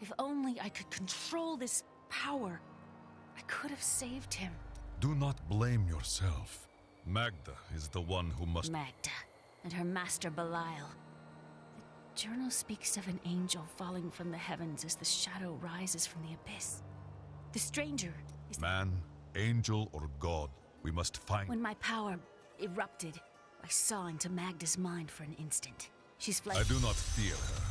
If only I could control this power, I could have saved him. Do not blame yourself. Magda is the one who must. Magda and her master Belial. The journal speaks of an angel falling from the heavens as the shadow rises from the abyss. The stranger is. Man, angel, or god, we must find. When my power erupted, I saw into Magda's mind for an instant. She's fled. I do not fear her.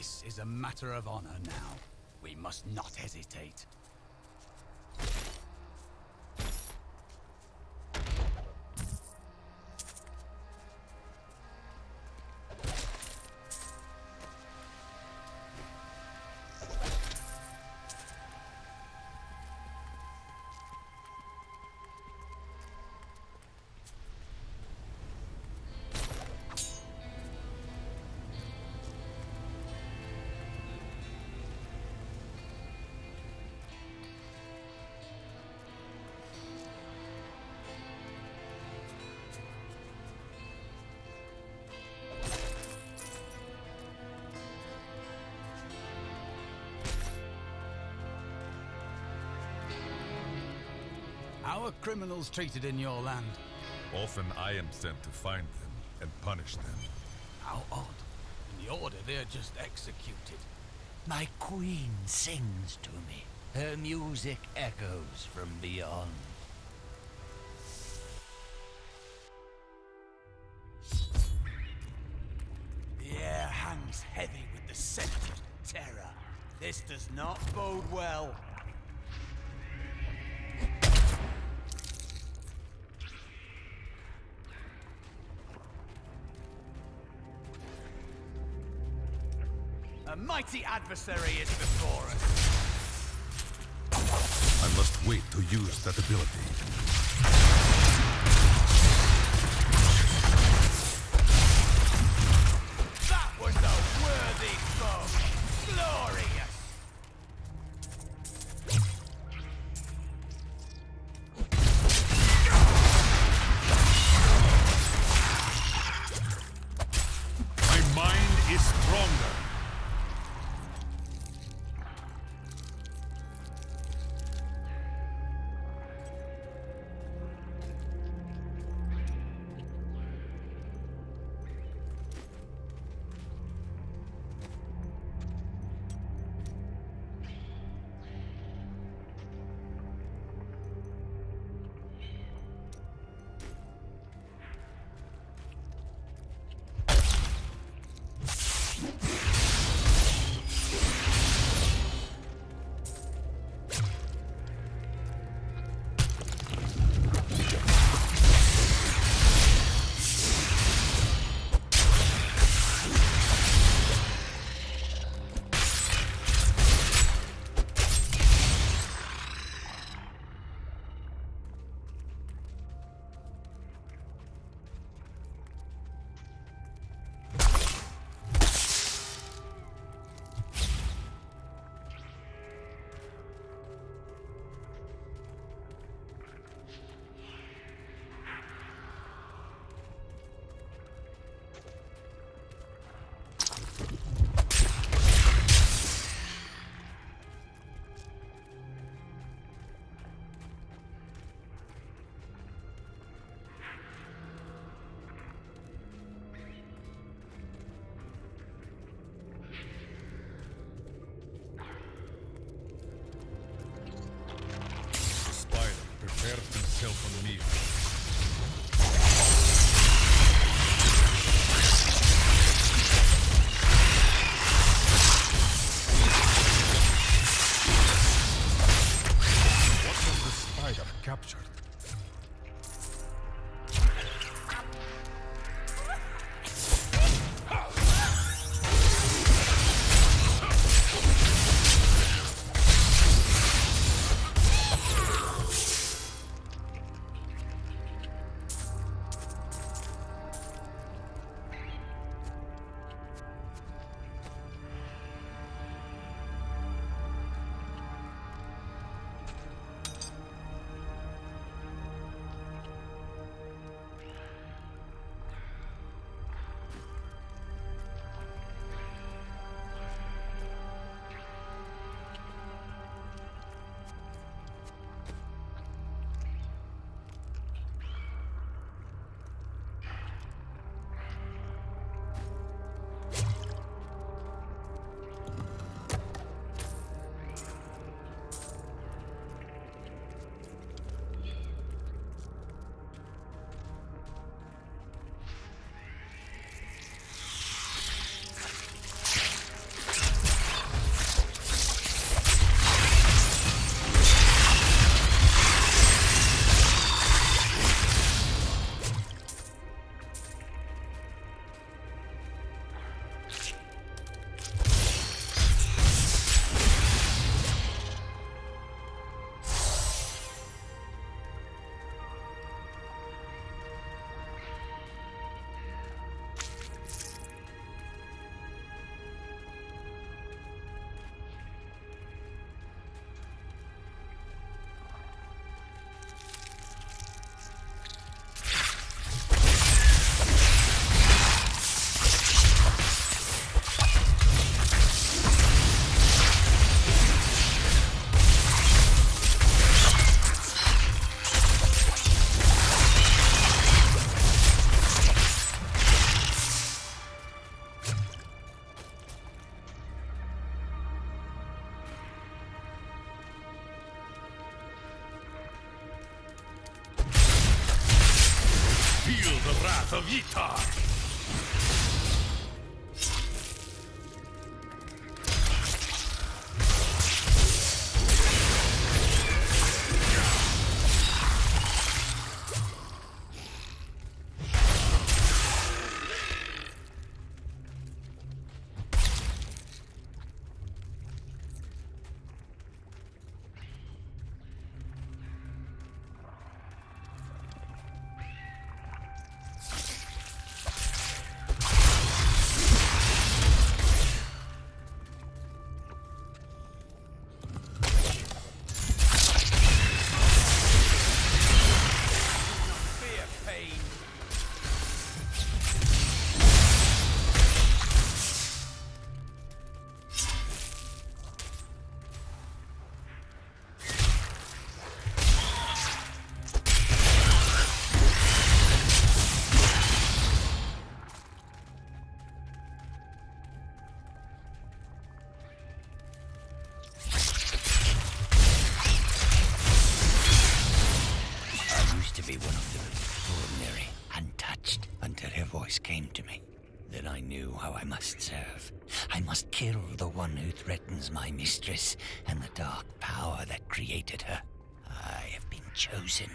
This is a matter of honor now. We must not hesitate. How are criminals treated in your land? Often I am sent to find them and punish them. How odd. In the Order, they're just executed. My queen sings to me. Her music echoes from beyond. The air hangs heavy with the scent of terror. This does not bode well. Mighty adversary is before us. I must wait to use that ability. my mistress and the dark power that created her. I have been chosen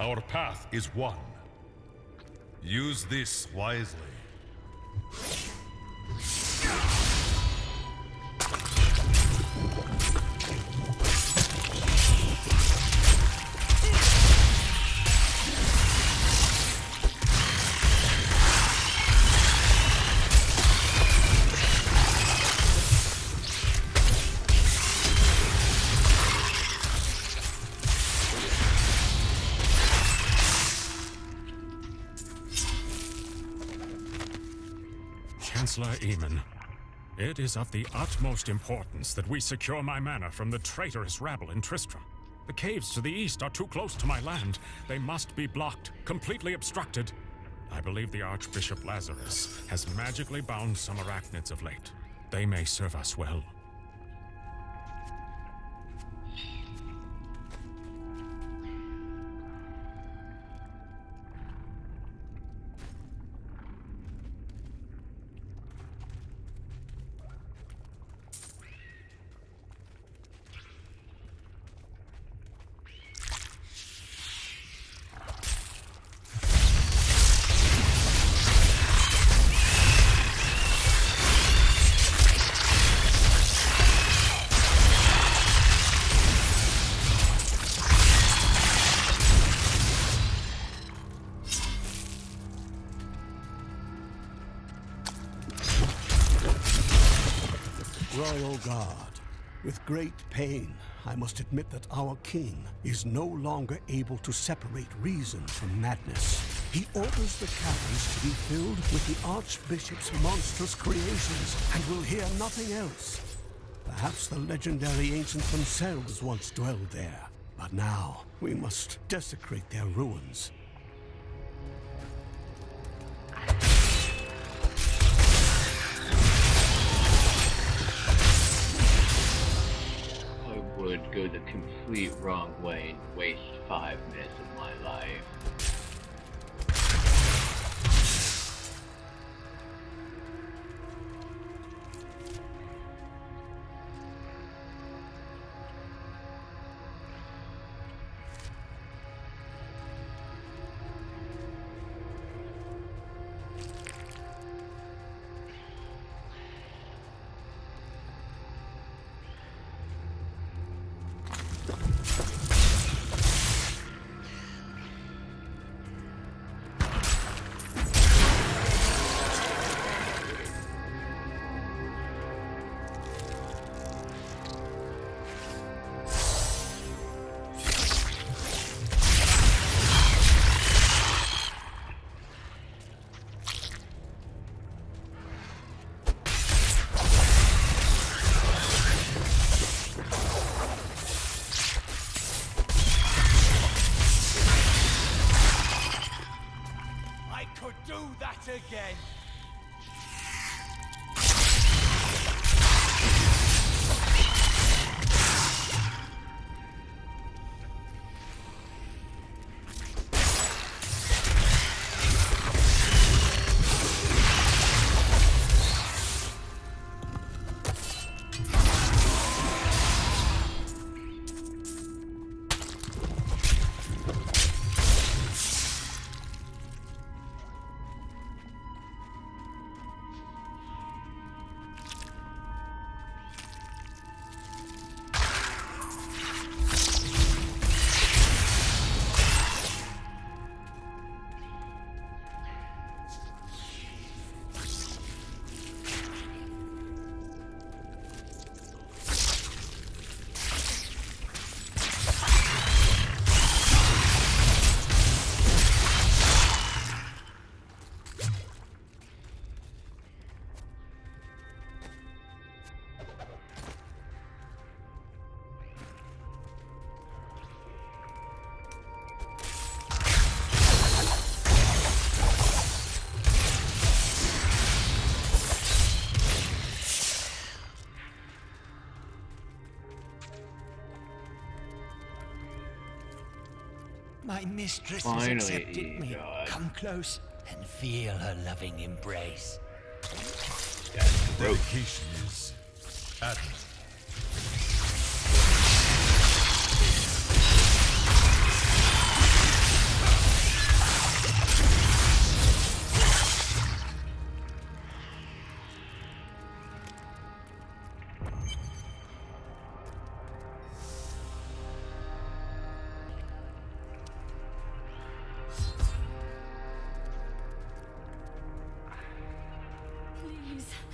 Our path is one. Use this wisely. Chancellor Eamon, it is of the utmost importance that we secure my manor from the traitorous rabble in Tristram. The caves to the east are too close to my land. They must be blocked, completely obstructed. I believe the Archbishop Lazarus has magically bound some arachnids of late. They may serve us well. Royal Guard. With great pain, I must admit that our king is no longer able to separate reason from madness. He orders the caverns to be filled with the Archbishop's monstrous creations and will hear nothing else. Perhaps the legendary ancients themselves once dwelled there, but now we must desecrate their ruins. I would go the complete wrong way and waste five minutes of my life. My mistress Finally, has accepted me. God. Come close and feel her loving embrace. That's gross. Dedication is admirable.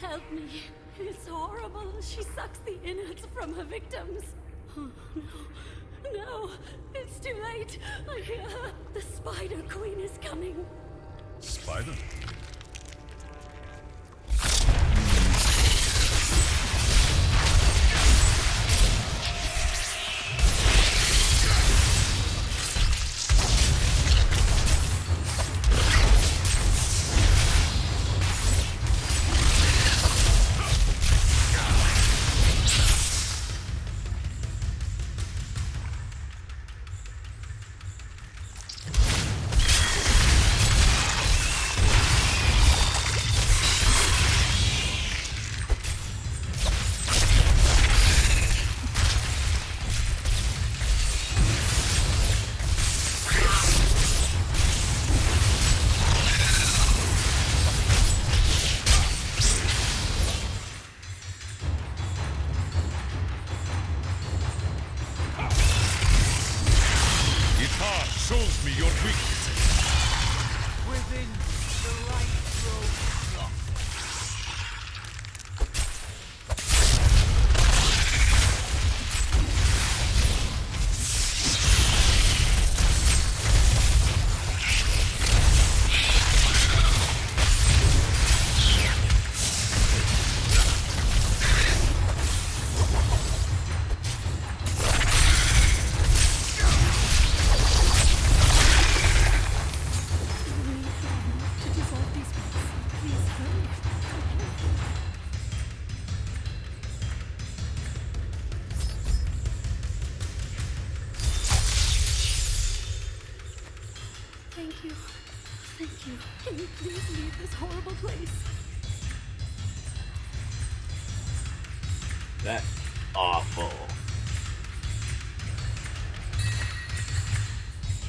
Help me. It's horrible. She sucks the innards from her victims. Oh, no. No. It's too late. I hear her. The Spider Queen is coming. Spider?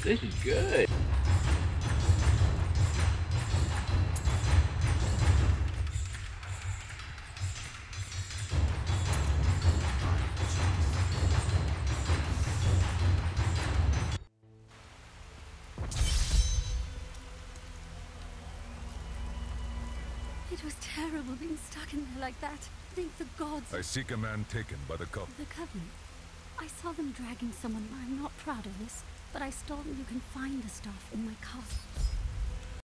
This is good. It was terrible being stuck in there like that. Thank the gods. I seek a man taken by the Coven. The Covenant. I saw them dragging someone. I'm not proud of this, but I stole you can find the stuff in my castle.